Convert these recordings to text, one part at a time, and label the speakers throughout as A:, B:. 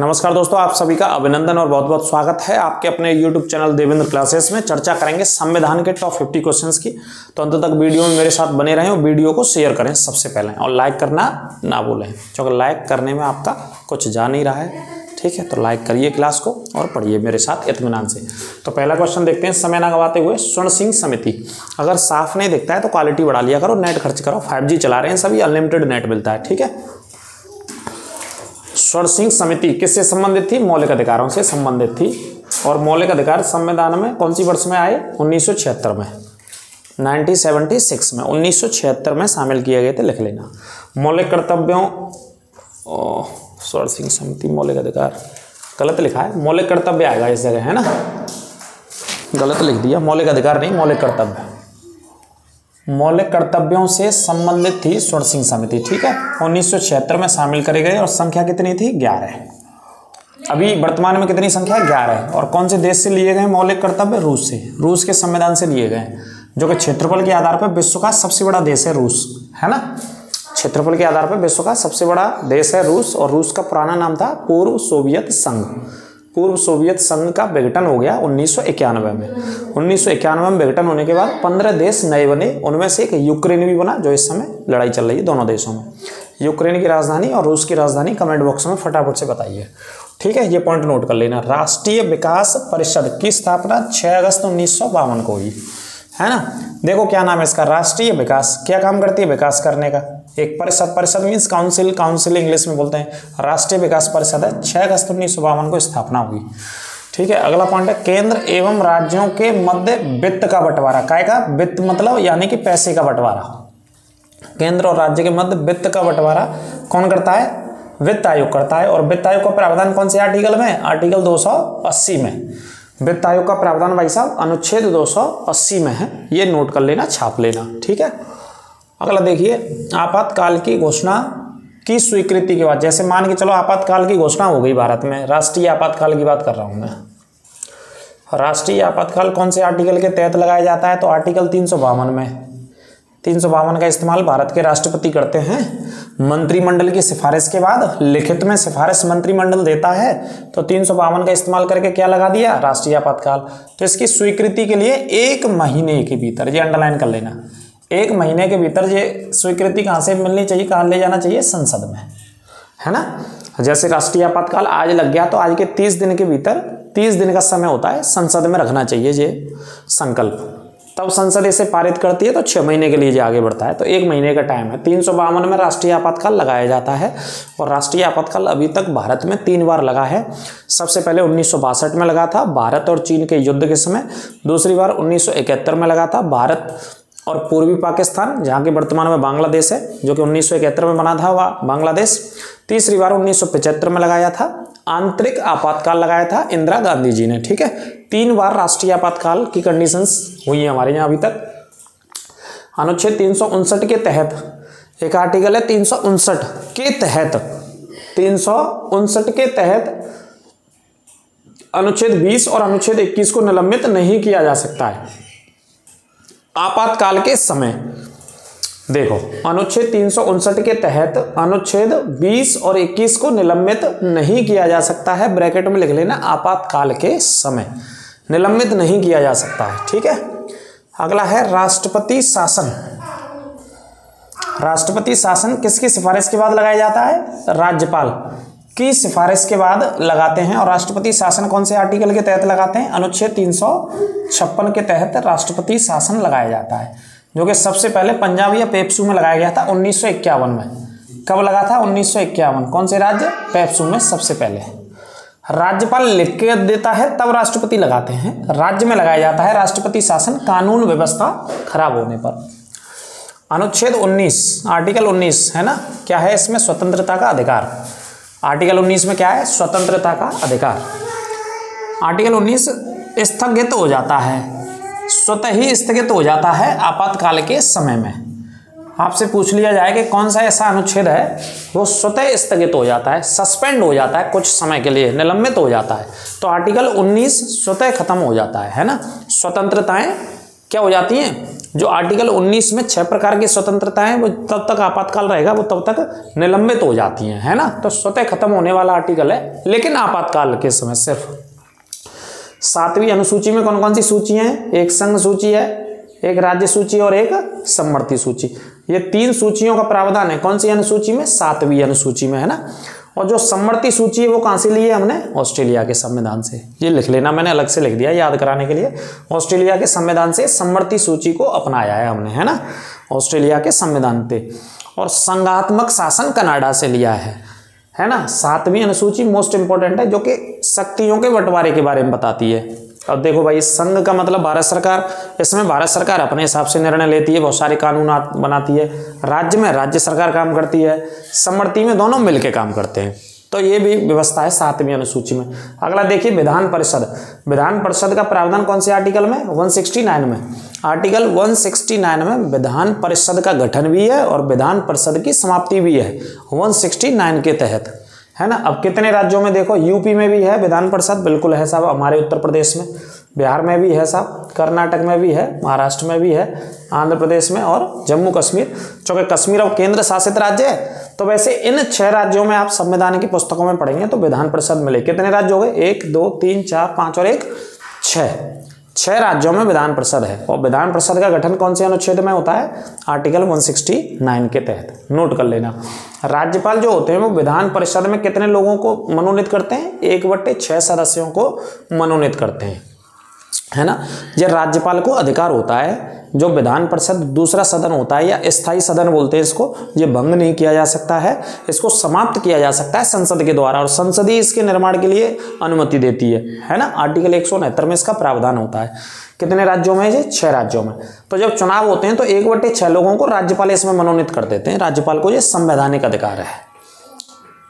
A: नमस्कार दोस्तों, आप सभी का अभिनंदन और बहुत बहुत स्वागत है आपके अपने YouTube चैनल देवेंद्र क्लासेस में। चर्चा करेंगे संविधान के टॉप 50 क्वेश्चंस की। तो अंत तक वीडियो में मेरे साथ बने रहें और वीडियो को शेयर करें सबसे पहले। और लाइक करना ना भूलें। क्योंकि लाइक करने में आपका कुछ जा नहीं रहा है, ठीक है? तो लाइक करिए क्लास को और पढ़िए मेरे साथ इतमान से। तो पहला क्वेश्चन देखते हैं। समय ना गवाते हुए स्वर्ण सिंह समिति। अगर साफ़ नहीं दिखता है तो क्वालिटी बढ़ा लिया करो नेट खर्च करो। फाइव चला रहे हैं सभी अनलिमिटेड नेट मिलता है, ठीक है? स्वर्ण सिंह समिति किससे संबंधित थी? मौलिक अधिकारों से संबंधित थी। और मौलिक अधिकार संविधान में कौन सी वर्ष में आए? 1976 में। 1976 में। 1976 में शामिल किए गए थे, लिख लेना। मौलिक कर्तव्यों स्वर्ण सिंह समिति, मौलिक अधिकार। गलत लिखा है। मौलिक कर्तव्य आएगा इस जगह, है ना? गलत लिख दिया। मौलिक अधिकार नहीं, मौलिक कर्तव्य। मौलिक कर्तव्यों से संबंधित थी स्वर्ण सिंह समिति, ठीक है? उन्नीस सौ छिहत्तर में शामिल करे गए और संख्या कितनी थी? ग्यारह। अभी वर्तमान में कितनी संख्या? है ग्यारह। और कौन से देश से लिए गए मौलिक कर्तव्य? रूस से। रूस के संविधान से लिए गए, जो कि क्षेत्रफल के आधार पर विश्व का सबसे बड़ा देश है रूस, है ना? क्षेत्रफल के आधार पर विश्व का सबसे बड़ा देश है रूस, और रूस का पुराना नाम था पूर्व सोवियत संघ। पूर्व सोवियत संघ का विघटन हो गया उन्नीस सौ इक्यानवे में। उन्नीस सौ इक्यानवे में विघटन होने के बाद पंद्रह देश नए बने, उनमें से एक यूक्रेन भी बना, जो इस समय लड़ाई चल रही है दोनों देशों में। यूक्रेन की राजधानी और रूस की राजधानी कमेंट बॉक्स में फटाफट से बताइए। ठीक है, ये पॉइंट नोट कर लेना। राष्ट्रीय विकास परिषद की स्थापना 6 अगस्त उन्नीस सौ बावन को हुई। है ना? देखो क्या नाम है इसका? राष्ट्रीय विकास। क्या काम करती है विकास करने का? एक परिषद। परिषद मीन्स काउंसिल काउंसिल इंग्लिश में बोलते हैं। राष्ट्रीय विकास परिषद है। छह अगस्त उन्नीस सौ बावन को स्थापना हुई। ठीक है? अगला पॉइंट है, केंद्र एवं राज्यों के मध्य वित्त का बंटवारा। काय का? वित्त मतलब यानी कि पैसे का बंटवारा। केंद्र और राज्य के मध्य वित्त का बंटवारा कौन करता है? वित्त आयोग करता है। और वित्त आयोग का प्रावधान कौन से आर्टिकल में आर्टिकल 280 में। वित्त आयोग का प्रावधान भाई साहब, अनुच्छेद 280 में है। ये नोट कर लेना, छाप लेना, ठीक है? अगला देखिए, आपातकाल की घोषणा की स्वीकृति के बाद, जैसे मान के चलो आपातकाल की घोषणा हो गई भारत में, राष्ट्रीय आपातकाल की बात कर रहा हूँ मैं। राष्ट्रीय आपातकाल कौन से आर्टिकल के तहत लगाया जाता है? तो आर्टिकल तीन सौ बावन में। तीन सौ बावन का इस्तेमाल भारत के राष्ट्रपति करते हैं। मंत्रिमंडल की सिफारिश के बाद लिखित में सिफारिश मंत्रिमंडल देता है तो तीन सौ बावन का इस्तेमाल करके क्या लगा दिया? राष्ट्रीय आपातकाल। तो इसकी स्वीकृति के लिए एक महीने के भीतर, ये अंडरलाइन कर लेना, एक महीने के भीतर ये स्वीकृति कहाँ से मिलनी चाहिए, कहाँ ले जाना चाहिए? संसद में। है ना? जैसे राष्ट्रीय आपातकाल आज लग गया तो आज के तीस दिन के भीतर, तीस दिन का समय होता है, संसद में रखना चाहिए ये संकल्प। तब संसद इसे पारित करती है तो छः महीने के लिए जो आगे बढ़ता है। तो एक महीने का टाइम है। तीन सौ बावन में राष्ट्रीय आपातकाल लगाया जाता है और राष्ट्रीय आपातकाल अभी तक भारत में तीन बार लगा है। सबसे पहले उन्नीस सौ बासठ में लगा था, भारत और चीन के युद्ध के समय। दूसरी बार उन्नीस सौ इकहत्तर में लगा था, भारत और पूर्वी पाकिस्तान, जहाँ के वर्तमान में बांग्लादेश है, जो कि उन्नीस सौ इकहत्तर में बना था, वह बांग्लादेश। तीसरी बार उन्नीस सौ पचहत्तर में लगाया था आंतरिक आपातकाल लगाया था इंदिरा गांधी जी ने, ठीक है? तीन बार राष्ट्रीय आपातकाल की कंडीशंस हुई है हमारे यहाँ अभी तक। अनुच्छेद तीन के तहत, एक आर्टिकल है तीन सौ उनसठ के तहत, तीन सौ उनसठ के तहत अनुच्छेद 20 और अनुच्छेद 21 को निलंबित नहीं किया जा सकता है। आपातकाल के समय देखो, अनुच्छेद तीन सौ उनसठ के तहत अनुच्छेद 20 और 21 को निलंबित नहीं किया जा सकता है, ब्रैकेट में लिख लेना, आपातकाल के समय। निलंबित नहीं किया जा सकता है, ठीक है? अगला है राष्ट्रपति शासन। राष्ट्रपति शासन किसकी सिफारिश के बाद लगाया जाता है? राज्यपाल। की सिफारिश के बाद लगाते हैं, और राष्ट्रपति शासन कौन से आर्टिकल के तहत लगाते हैं? अनुच्छेद तीन सौ छप्पन के तहत राष्ट्रपति शासन लगाया जाता है। जो कि सबसे पहले पंजाब या पेप्सू में लगाया गया था उन्नीस सौ इक्यावन में। कब लगा था उन्नीस सौ इक्यावन? कौन से राज्य? पेप्सू में सबसे पहले। राज्यपाल लिख के देता है, तब राष्ट्रपति लगाते हैं। राज्य में लगाया जाता है, राष्ट्रपति शासन, कानून व्यवस्था खराब होने पर। अनुच्छेद 19 आर्टिकल 19 है ना? क्या है इसमें? स्वतंत्रता का अधिकार। आर्टिकल 19 में क्या है? स्वतंत्रता का अधिकार। आर्टिकल 19 स्थगित हो जाता है। स्वतः ही स्थगित हो जाता है आपातकाल के समय में। आपसे पूछ लिया जाए कि कौन सा ऐसा अनुच्छेद है, वो स्वतः स्थगित हो जाता है, सस्पेंड हो जाता है कुछ समय के लिए, निलंबित हो जाता है। तो आर्टिकल 19 स्वतः खत्म हो जाता है है ना? स्वतंत्रताएँ क्या हो जाती हैं? जो आर्टिकल 19 में छह प्रकार की स्वतंत्रताएँ, वो तब तक आपातकाल रहेगा, वो तब तक निलंबित हो जाती हैं, है ना? तो स्वतः खत्म होने वाला आर्टिकल है, लेकिन आपातकाल के समय सिर्फ़। सातवीं अनुसूची में कौन कौन सी सूची है? एक संघ सूची है, एक राज्य सूची और एक सम्मति सूची। ये तीन सूचियों का प्रावधान है। कौन सी अनुसूची में? सातवीं अनुसूची में, है ना? और जो सम्मति सूची है, वो कहाँ से ली है हमने? ऑस्ट्रेलिया के संविधान से। ये लिख लेना, मैंने अलग से लिख दिया याद कराने के लिए। ऑस्ट्रेलिया के संविधान से सम्मति सूची को अपनाया है हमने, है ना? ऑस्ट्रेलिया के संविधान पे। और संघात्मक शासन कनाडा से लिया है। है ना? सातवीं अनुसूची मोस्ट इंपॉर्टेंट है, जो कि शक्तियों के बंटवारे के बारे में बताती है। अब देखो भाई संघ का मतलब भारत सरकार, इसमें भारत सरकार अपने हिसाब से निर्णय लेती है, बहुत सारे कानून बनाती है। राज्य में राज्य सरकार काम करती है समृति में दोनों मिलकर काम करते हैं। तो ये भी व्यवस्था है सातवीं अनुसूची में। अगला देखिए, विधान परिषद। विधान परिषद का प्रावधान कौन से आर्टिकल में? 169 में। आर्टिकल 169 में विधान परिषद का गठन भी है और विधान परिषद की समाप्ति भी है। 169 के तहत। है ना? अब कितने राज्यों में देखो, यूपी में भी है, विधान परिषद बिल्कुल है साहब, हमारे उत्तर प्रदेश में। बिहार में भी है साहब, कर्नाटक में भी है, महाराष्ट्र में भी है, आंध्र प्रदेश में और जम्मू कश्मीर। चूँकि कश्मीर अब केंद्र शासित राज्य है तो वैसे इन छह राज्यों में आप संविधान की पुस्तकों में पढ़ेंगे तो विधान परिषद मिले कितने राज्य हो गए? एक, दो, तीन, चार, पाँच और एक, छह। छह राज्यों में विधान परिषद है। और विधान परिषद का गठन कौन से अनुच्छेद में होता है? आर्टिकल 169 के तहत। नोट कर लेना। राज्यपाल जो होते हैं, वो विधान परिषद में कितने लोगों को मनोनीत करते हैं? एक बट्टे छह सदस्यों को मनोनीत करते हैं। है ना? ये राज्यपाल को अधिकार होता है, जो विधान परिषद दूसरा सदन होता है या स्थायी सदन बोलते हैं इसको, ये भंग नहीं किया जा सकता है, इसको समाप्त किया जा सकता है संसद के द्वारा और संसद ही इसके निर्माण के लिए अनुमति देती है है ना? आर्टिकल एक सौ उनहत्तर में इसका प्रावधान होता है। कितने राज्यों में ये? छह राज्यों में। तो जब चुनाव होते हैं तो एक बटे छह लोगों को राज्यपाल इसमें मनोनीत कर देते हैं। राज्यपाल को ये संवैधानिक अधिकार है।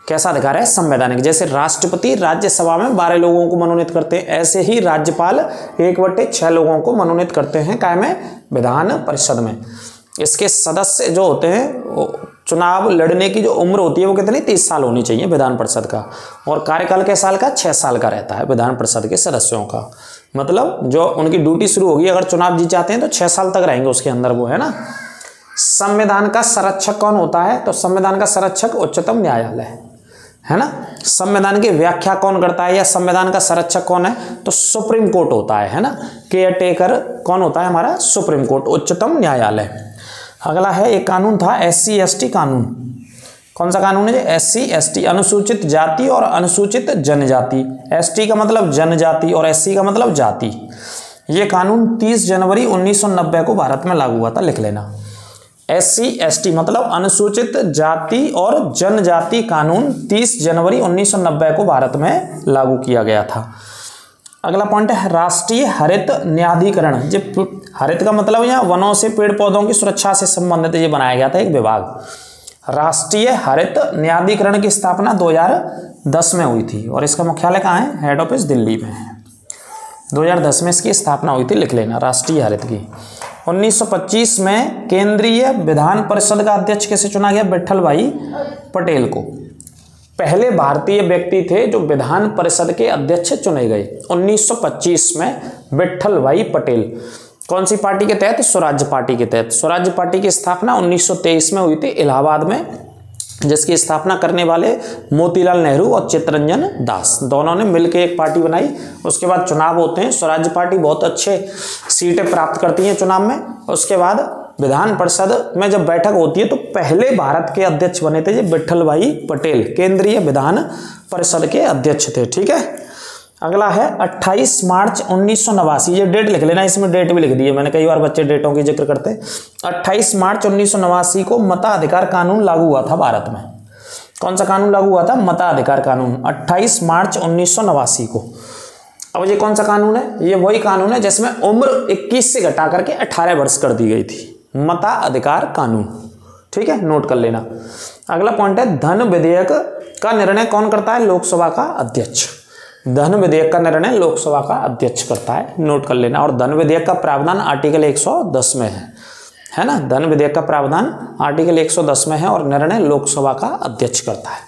A: कैसा अधिकार है? संवैधानिक जैसे राष्ट्रपति राज्यसभा में बारह लोगों को मनोनीत करते हैं, ऐसे ही राज्यपाल एक बट्टे छह लोगों को मनोनीत करते हैं काय में विधान परिषद में। इसके सदस्य जो होते हैं चुनाव लड़ने की जो उम्र होती है, वो कितनी? तीस साल होनी चाहिए विधान परिषद का। और कार्यकाल के साल का छः साल का रहता है विधान परिषद के सदस्यों का। मतलब जो उनकी ड्यूटी शुरू होगी, अगर चुनाव जीत जाते हैं तो छः साल तक रहेंगे उसके अंदर वो, है ना? संविधान का संरक्षक कौन होता है? तो संविधान का संरक्षक उच्चतम न्यायालय। है है ना? संविधान की व्याख्या कौन करता है या संविधान का संरक्षक कौन है? तो सुप्रीम कोर्ट होता है है ना? केयर टेकर कौन होता है हमारा? सुप्रीम कोर्ट, उच्चतम न्यायालय। अगला है, एक कानून था, एस सी कानून। कौन सा कानून है एस सी अनुसूचित जाति और अनुसूचित जनजाति। एस टी का मतलब जनजाति और एस सी का मतलब जाति। ये कानून 30 जनवरी 1990 को भारत में लागू हुआ था, लिख लेना। एस सी मतलब अनुसूचित जाति और जनजाति कानून 30 जनवरी 1990 को भारत में लागू किया गया था। अगला पॉइंट है राष्ट्रीय हरित न्याधिकरण जो हरित का मतलब यहाँ वनों से पेड़ पौधों की सुरक्षा से संबंधित ये बनाया गया था एक विभाग। राष्ट्रीय हरित न्याधिकरण की स्थापना 2010 में हुई थी और इसका मुख्यालय कहाँ है? हेड ऑफ़िस दिल्ली में है। 2010 में इसकी स्थापना हुई थी लिख लेना, राष्ट्रीय हरित की। 1925 में केंद्रीय विधान परिषद का अध्यक्ष कैसे चुना गया? विठल भाई पटेल को। पहले भारतीय व्यक्ति थे जो विधान परिषद के अध्यक्ष चुने गए। 1925 में विठल भाई पटेल। कौन सी पार्टी के तहत? स्वराज्य पार्टी के तहत। स्वराज्य पार्टी की स्थापना 1923 में हुई थी। इलाहाबाद में जिसकी स्थापना करने वाले मोतीलाल नेहरू और चित्रंजन दास। दोनों ने मिलकर एक पार्टी बनाई। उसके बाद चुनाव होते हैं। स्वराज्य पार्टी बहुत अच्छे सीटें प्राप्त करती हैं चुनाव में। उसके बाद विधान परिषद में जब बैठक होती है तो पहले भारत के अध्यक्ष बने थे जी विठल भाई पटेल। केंद्रीय विधान परिषद के अध्यक्ष थे। ठीक है? अगला है 28 मार्च उन्नीस ये डेट लिख लेना, इसमें डेट भी लिख दी है। मैंने कई बार बच्चे डेटों की ज़िक्र करते हैं। 28 मार्च उन्नीस सौ नवासी को मताधिकार कानून लागू हुआ था भारत में। कौन सा कानून लागू हुआ था? मताधिकार कानून। 28 मार्च उन्नीस सौ नवासी को। अब ये कौन सा कानून है? ये वही कानून है जिसमें उम्र 21 से घटा करके 18 वर्ष कर दी गई थी। मताधिकार कानून। ठीक है? नोट कर लेना। अगला पॉइंट है, धन विधेयक का निर्णय कौन करता है? लोकसभा का अध्यक्ष। धन विधेयक का निर्णय लोकसभा का अध्यक्ष करता है। नोट कर लेना। और धन विधेयक का प्रावधान आर्टिकल 110 में है। है ना? धन विधेयक का प्रावधान आर्टिकल 110 में है और निर्णय लोकसभा का अध्यक्ष करता है।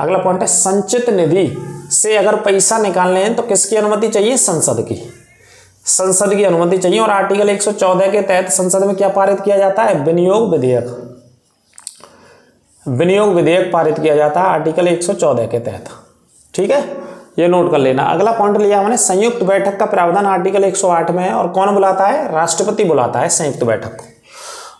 A: अगला पॉइंट है, संचित निधि से अगर पैसा निकालने हैं तो किसकी अनुमति चाहिए? संसद की। संसद की अनुमति चाहिए और आर्टिकल 114 के तहत संसद में क्या पारित किया जाता है? विनियोग विधेयक। विनियोग विधेयक पारित किया जाता है आर्टिकल 114 के तहत। ठीक है? ये नोट कर लेना। अगला पॉइंट लिया हमने, संयुक्त बैठक का प्रावधान आर्टिकल 108 में है और कौन बुलाता है? राष्ट्रपति बुलाता है संयुक्त बैठक को।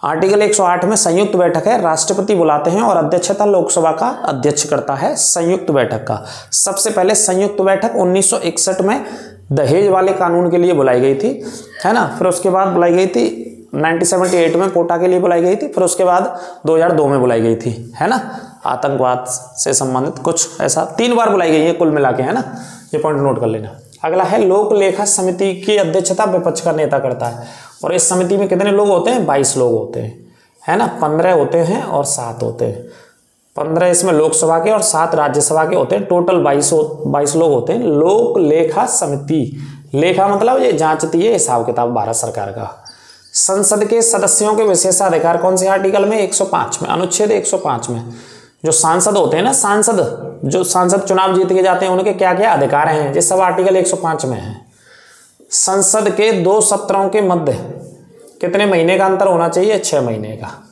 A: आर्टिकल 108 में संयुक्त बैठक है, राष्ट्रपति बुलाते हैं और अध्यक्षता लोकसभा का अध्यक्ष करता है संयुक्त बैठक का। सबसे पहले संयुक्त बैठक 1961 में दहेज वाले कानून के लिए बुलाई गई थी, है ना? फिर उसके बाद बुलाई गई थी 1978 में कोटा के लिए बुलाई गई थी, फिर उसके बाद 2002 में बुलाई गई थी, है ना? आतंकवाद से संबंधित कुछ ऐसा तीन बार बुलाई गई है, कुल मिला के, है ना? ये पॉइंट नोट कर लेना। अगला है, लोक लेखा समिति की अध्यक्षता विपक्ष का नेता करता है। और इस समिति में कितने लोग होते हैं? बाईस लोग होते हैं। है ना? पंद्रह होते हैं और सात होते हैं। पंद्रह इसमें लोकसभा के और सात राज्यसभा के होते हैं। टोटल बाईस बाईस लोग होते हैं। लोक लेखा समिति। लेखा मतलब ये जांचती है हिसाब किताब भारत सरकार का। संसद के सदस्यों के विशेषाधिकार कौन से आर्टिकल में? 105 में। अनुच्छेद 105 में। जो सांसद होते हैं ना सांसद जो सांसद चुनाव जीत के जाते हैं उनके क्या क्या अधिकार हैं? ये सब आर्टिकल 105 में है। संसद के दो सत्रों के मध्य कितने महीने का अंतर होना चाहिए? छह महीने का।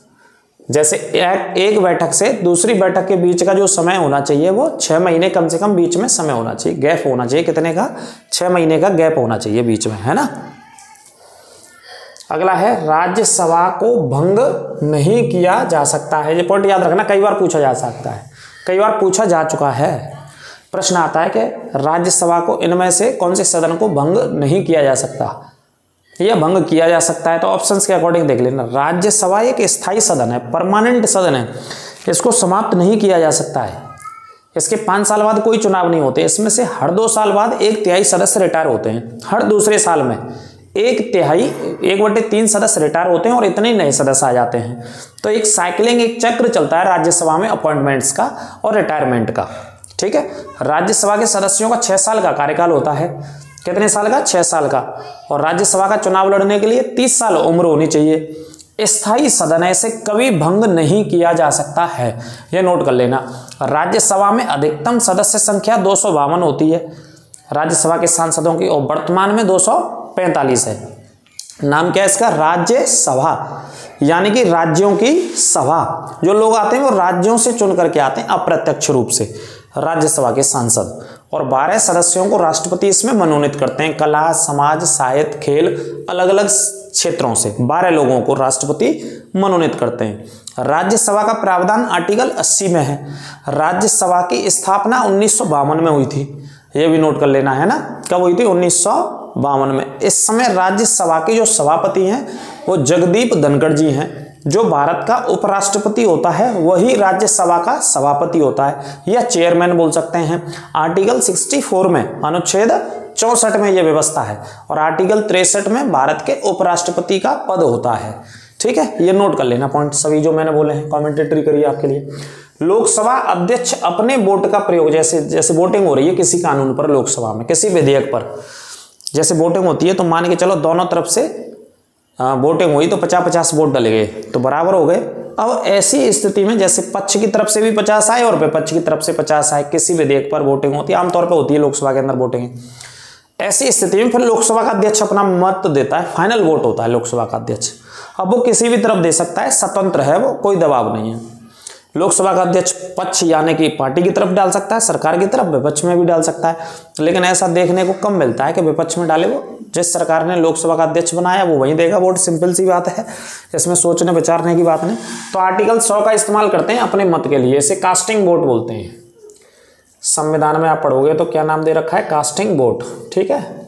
A: जैसे एक, एक बैठक से दूसरी बैठक के बीच का जो समय होना चाहिए वो छह महीने कम से कम बीच में समय होना चाहिए। गैप होना चाहिए कितने का? छह महीने का गैप होना चाहिए बीच में है ना? अगला है, राज्यसभा को भंग नहीं किया जा सकता है। ये पॉइंट याद रखना, कई बार पूछा जा सकता है। कई बार पूछा जा चुका है। प्रश्न आता है कि राज्यसभा को इनमें से कौन से सदन को भंग नहीं किया जा सकता? यह भंग किया जा सकता है तो ऑप्शंस के अकॉर्डिंग देख लेना। राज्यसभा एक स्थायी सदन है परमानेंट सदन है। इसको समाप्त नहीं किया जा सकता है। इसके पाँच साल बाद कोई चुनाव नहीं होते। इसमें से हर दो साल बाद एक तिहाई सदस्य रिटायर होते हैं, हर दूसरे साल में। एक तिहाई, एक बटे तीन सदस्य रिटायर होते हैं और इतने नए सदस्य आ जाते हैं। तो एक साइकिलिंग एक चक्र चलता है राज्यसभा में अपॉइंटमेंट्स का और रिटायरमेंट का। ठीक है? राज्यसभा के सदस्यों का छह साल का कार्यकाल होता है। कितने साल का? छह साल का। और राज्यसभा का चुनाव लड़ने के लिए तीस साल उम्र होनी चाहिए। स्थायी सदन ऐसे कभी भंग नहीं किया जा सकता है। यह नोट कर लेना। राज्यसभा में अधिकतम सदस्य संख्या दो सौ बावन होती है। राज्यसभा के सांसदों की और वर्तमान में दो सौ है। नाम क्या है इसका? राज्यसभा यानी कि राज्यों की सभा। जो लोग आते हैं वो राज्यों से चुन करके आते हैं अप्रत्यक्ष रूप से राज्यसभा के सांसद। और बारह सदस्यों को राष्ट्रपति इसमें मनोनीत करते हैं। कला, समाज, साहित्य, खेल अलग अलग क्षेत्रों से बारह लोगों को राष्ट्रपति मनोनीत करते हैं। राज्यसभा का प्रावधान आर्टिकल 80 में है। राज्यसभा की स्थापना उन्नीस सौ बावन में हुई थी। ये भी नोट कर लेना है ना? कब हुई थी? उन्नीस में। इस समय राज्यसभा के जो सभापति हैं, वो जगदीप धनखड़ जी हैं, जो भारत का उपराष्ट्रपति होता है, वही राज्यसभा का सभापति होता है, या चेयरमैन बोल सकते हैं। आर्टिकल 64 में अनुच्छेद चौसठ में यह व्यवस्था है, और आर्टिकल तिरसठ में भारत के उपराष्ट्रपति का पद होता है। ठीक है? ये नोट कर लेना पॉइंट सभी जो मैंने बोले हैं कॉमेंटेटरी करिए आपके लिए। लोकसभा अध्यक्ष अपने वोट का प्रयोग, जैसे जैसे वोटिंग हो रही है किसी कानून पर लोकसभा में, किसी विधेयक पर। जैसे वोटिंग होती है तो मान के चलो दोनों तरफ़ से वोटिंग हुई तो पचास पचास वोट डले गए तो बराबर हो गए। अब ऐसी स्थिति में जैसे पक्ष की तरफ़ से भी पचास आए और विपक्ष की तरफ़ से पचास आए, किसी विधेयक पर वोटिंग होती है, आमतौर पर होती है लोकसभा के अंदर वोटिंग। ऐसी स्थिति में फिर लोकसभा का अध्यक्ष अपना मत देता है, फाइनल वोट होता है लोकसभा का अध्यक्ष। अब वो किसी भी तरफ़ दे सकता है, स्वतंत्र है वो, कोई दबाव नहीं है। लोकसभा का अध्यक्ष पक्ष यानी कि पार्टी की तरफ़ डाल सकता है, सरकार की तरफ़ विपक्ष में भी डाल सकता है। लेकिन ऐसा देखने को कम मिलता है कि विपक्ष में डाले वो, जिस सरकार ने लोकसभा का अध्यक्ष बनाया, वो वहीं देगा वोट। सिंपल सी बात है, इसमें सोचने, विचारने की बात नहीं। तो आर्टिकल सौ का इस्तेमाल करते हैं अपने मत के लिए, इसे कास्टिंग वोट बोलते हैं। संविधान में आप पढ़ोगे तो क्या नाम दे रखा है? कास्टिंग वोट, ठीक है?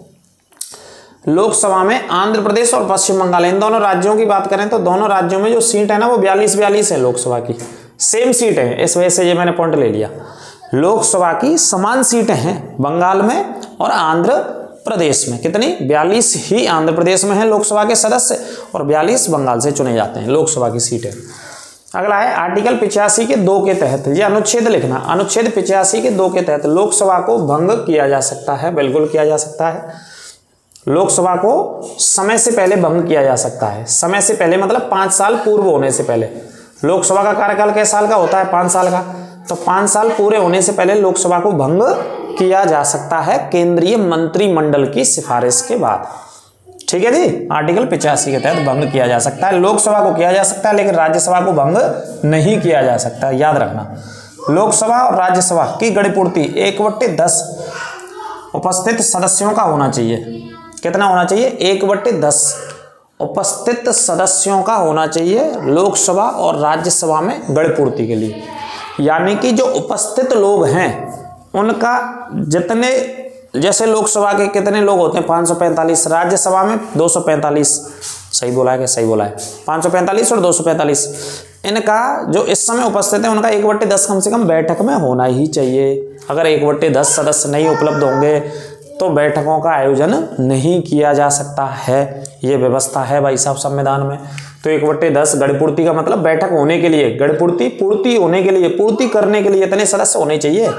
A: लोकसभा में आंध्र प्रदेश और पश्चिम बंगाल, इन दोनों राज्यों की बात करें तो दोनों राज्यों में जो सीट है ना, वो बयालीस बयालीस है लोकसभा की। सेम सीट है, इस वजह से ये मैंने पॉइंट ले लिया। लोकसभा की समान सीटें हैं बंगाल में और आंध्र प्रदेश में। कितनी? बयालीस ही आंध्र प्रदेश में है लोकसभा के सदस्य और बयालीस बंगाल से चुने जाते हैं लोकसभा की सीटें। अगला है आर्टिकल पिचासी के दो के तहत। ये अनुच्छेद लिखना, अनुच्छेद पिचासी के दो के तहत लोकसभा को भंग किया जा सकता है, बिल्कुल किया जा सकता है। लोकसभा को समय से पहले भंग किया जा सकता है। समय से पहले मतलब पाँच साल पूर्व होने से पहले। लोकसभा का कार्यकाल कैसे साल का होता है, पाँच साल का। तो पाँच साल पूरे होने से पहले लोकसभा को भंग किया जा सकता है केंद्रीय मंत्रिमंडल की सिफारिश के बाद। ठीक है जी? आर्टिकल पिचासी के तहत भंग किया जा सकता है। लोकसभा को किया जा सकता है, लेकिन राज्यसभा को भंग नहीं किया जा सकता। याद रखना, लोकसभा और राज्यसभा की गणिपूर्ति एक बट्टे दस उपस्थित सदस्यों का होना चाहिए। कितना होना चाहिए? एक बट्टे दस। उपस्थित सदस्यों का होना चाहिए लोकसभा और राज्यसभा में गणपूर्ति के लिए। यानी कि जो उपस्थित लोग हैं, उनका जितने, जैसे लोकसभा के कितने लोग होते हैं 545 राज्यसभा में 245 सही बोला है क्या सही बोला है? 545 और 245 इनका जो इस समय उपस्थित है, उनका एक बट्टे दस कम से कम बैठक में होना ही चाहिए। अगर एक बट्टे दस सदस्य नहीं उपलब्ध होंगे तो बैठकों का आयोजन नहीं किया जा सकता है। ये व्यवस्था है भाई साहब संविधान में। तो एक बट्टे दस गणपूर्ति का मतलब बैठक होने के लिए। गढ़पूर्ति पूर्ति होने के लिए, पूर्ति करने के लिए इतने सदस्य होने चाहिए।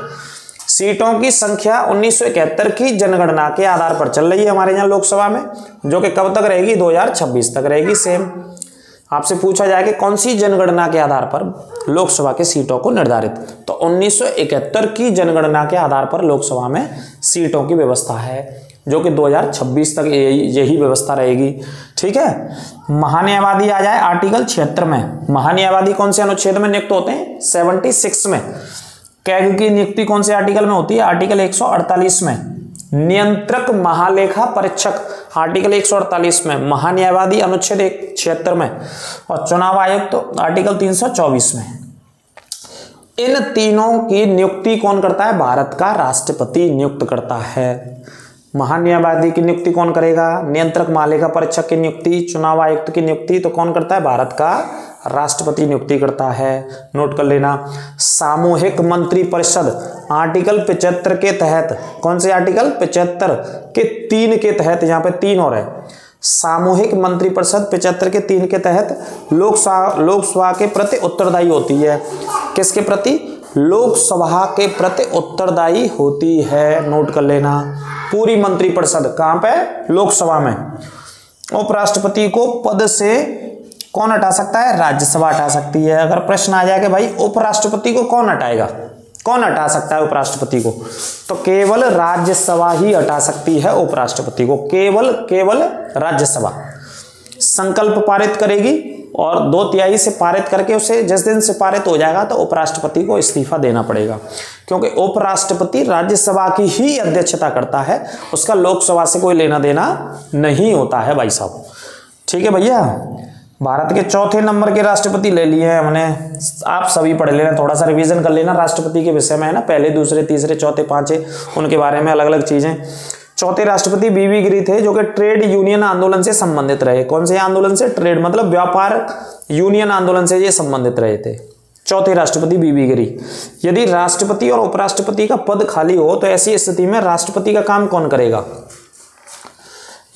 A: सीटों की संख्या उन्नीस सौ इकहत्तर की जनगणना के आधार पर चल रही है हमारे यहाँ लोकसभा में, जो कि कब तक रहेगी? 2026 तक रहेगी सेम आपसे पूछा जाए कि कौन सी जनगणना के आधार पर लोकसभा के सीटों को निर्धारित? तो 1971 की जनगणना के आधार पर लोकसभा में सीटों की व्यवस्था है, जो कि 2026 तक यही व्यवस्था रहेगी। ठीक है? महान्यायवादी आ जाए आर्टिकल छिहत्तर में। महान्यायवादी कौन से अनुच्छेद में नियुक्त होते हैं? 76 में। कैग की नियुक्ति कौन से आर्टिकल में होती है? आर्टिकल 148 में। नियंत्रक महालेखा परीक्षक, आर्टिकल 148 में, महान्यायवादी अनुच्छेद एक, छिहत्तर में और चुनाव आयुक्त तो आर्टिकल 324 में इन तीनों की नियुक्ति कौन करता है? भारत का राष्ट्रपति नियुक्त करता है। महान्यायवादी की नियुक्ति कौन करेगा? नियंत्रक महालेखा परीक्षक की नियुक्ति, चुनाव आयुक्त की नियुक्ति तो कौन करता है? भारत का राष्ट्रपति नियुक्ति करता है। नोट कर लेना। सामूहिक मंत्री परिषद, आर्टिकल पिचहत्तर के तहत। कौन से आर्टिकल? पिचहत्तर के तीन के तहत। यहाँ पे तीन और है। सामूहिक मंत्री परिषद पिचहत्तर के तीन के तहत लोकसभा लोकसभा के प्रति उत्तरदायी होती है। किसके प्रति? लोकसभा के प्रति उत्तरदायी होती है। नोट कर लेना। पूरी मंत्रिपरिषद कहाँ पे? लोकसभा में। उपराष्ट्रपति को पद से कौन हटा सकता है? राज्यसभा हटा सकती है। अगर प्रश्न आ जाए कि भाई उपराष्ट्रपति को कौन हटाएगा? कौन हटा सकता है उपराष्ट्रपति को? तो केवल राज्यसभा ही हटा सकती है उपराष्ट्रपति को। केवल केवल राज्यसभा। संकल्प पारित करेगी और दो तिहाई से पारित करके उसे जिस दिन से पारित हो जाएगा तो उपराष्ट्रपति को इस्तीफा देना पड़ेगा। क्योंकि उपराष्ट्रपति राज्यसभा की ही अध्यक्षता करता है। उसका लोकसभा से कोई लेना देना नहीं होता है भाई साहब। ठीक है भैया? भारत के चौथे नंबर के राष्ट्रपति ले लिए हैं हमने। आप सभी पढ़ लेना थोड़ा सा रिवीजन कर लेना राष्ट्रपति के विषय में, है ना? पहले, दूसरे, तीसरे, चौथे पांचे उनके बारे में अलग अलग चीज़ें। चौथे राष्ट्रपति बीवी गिरी थे, जो कि ट्रेड यूनियन आंदोलन से संबंधित रहे। कौन से आंदोलन से? ट्रेड मतलब व्यापार यूनियन आंदोलन से ये संबंधित रहे थे। चौथे राष्ट्रपति बीबी गिरी यदि राष्ट्रपति और उपराष्ट्रपति का पद खाली हो तो ऐसी स्थिति में राष्ट्रपति का काम कौन करेगा?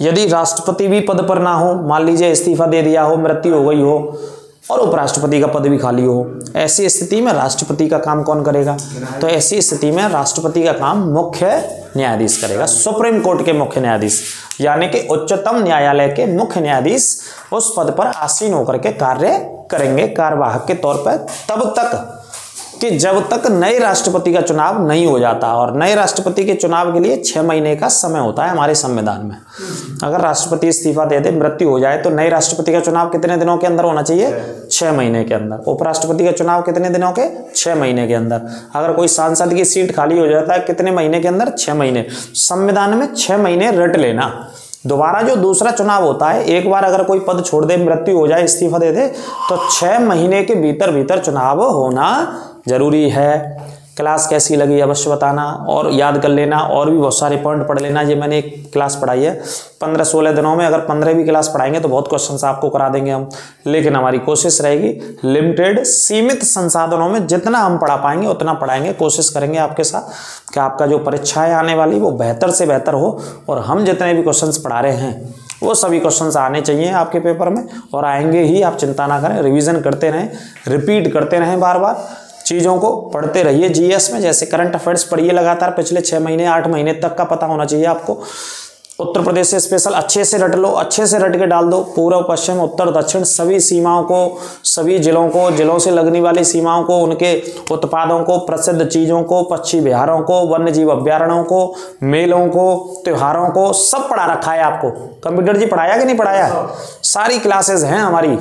A: यदि राष्ट्रपति भी पद पर ना हो, मान लीजिए इस्तीफा दे दिया हो, मृत्यु हो गई हो, और उपराष्ट्रपति का पद भी खाली हो, ऐसी स्थिति में राष्ट्रपति का काम कौन करेगा? तो ऐसी स्थिति में राष्ट्रपति का काम मुख्य न्यायाधीश करेगा, सुप्रीम कोर्ट के मुख्य न्यायाधीश, यानी कि उच्चतम न्यायालय के मुख्य न्यायाधीश उस पद पर आसीन होकर के कार्य करेंगे, कार्यवाहक के तौर पर, तब तक कि जब तक नए राष्ट्रपति का चुनाव नहीं हो जाता और नए राष्ट्रपति के चुनाव के लिए छह महीने का समय होता है हमारे संविधान में। अगर राष्ट्रपति इस्तीफा दे दे मृत्यु हो जाए तो नए राष्ट्रपति का चुनाव कितने दिनों के अंदर होना चाहिए? छह महीने के अंदर। उपराष्ट्रपति का चुनाव कितने दिनों के? छह महीने के अंदर। अगर कोई सांसद की सीट खाली हो जाता है, कितने महीने के अंदर? छह महीने। संविधान में छह महीने रट लेना। दोबारा जो दूसरा चुनाव होता है, एक बार अगर कोई पद छोड़ दे, मृत्यु हो जाए, इस्तीफा दे दे तो छह महीने के भीतर भीतर चुनाव होना ज़रूरी है। क्लास कैसी लगी अवश्य बताना और याद कर लेना और भी बहुत सारे पॉइंट पढ़ लेना। ये मैंने एक क्लास पढ़ाई है। पंद्रह सोलह दिनों में अगर पंद्रह भी क्लास पढ़ाएँगे तो बहुत क्वेश्चन आपको करा देंगे हम। लेकिन हमारी कोशिश रहेगी लिमिटेड सीमित संसाधनों में जितना हम पढ़ा पाएँगे, उतना पढ़ाएँगे। कोशिश करेंगे आपके साथ कि आपका जो परीक्षाएँ आने वाली, वो बेहतर से बेहतर हो और हम जितने भी क्वेश्चन पढ़ा रहे हैं, वो सभी क्वेश्चन आने चाहिए आपके पेपर में और आएँगे ही। आप चिंता ना करें रिविजन करते रहें रिपीट करते रहें बार बार। चीज़ों को पढ़ते रहिए। जीएस में जैसे करंट अफेयर्स पढ़िए लगातार, पिछले छः महीने, आठ महीने तक का पता होना चाहिए आपको। उत्तर प्रदेश से स्पेशल अच्छे से रट लो, अच्छे से रट के डाल दो। पूर्व, पश्चिम, उत्तर, दक्षिण, सभी सीमाओं को, सभी जिलों को, जिलों से लगने वाली सीमाओं को, उनके उत्पादों को, प्रसिद्ध चीज़ों को, पक्षी विहारों को वन्य जीव अभ्यारणों को, मेलों को, त्योहारों को, सब पढ़ा रखा है आपको। कंप्यूटर जी, पढ़ाया कि नहीं पढ़ाया? सारी क्लासेज हैं हमारी।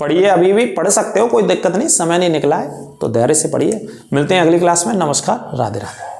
A: पढ़िए, अभी भी पढ़ सकते हो, कोई दिक्कत नहीं, समय नहीं निकला है तो धैर्य से पढ़िए। मिलते हैं अगली क्लास में, नमस्कार, राधे राधे।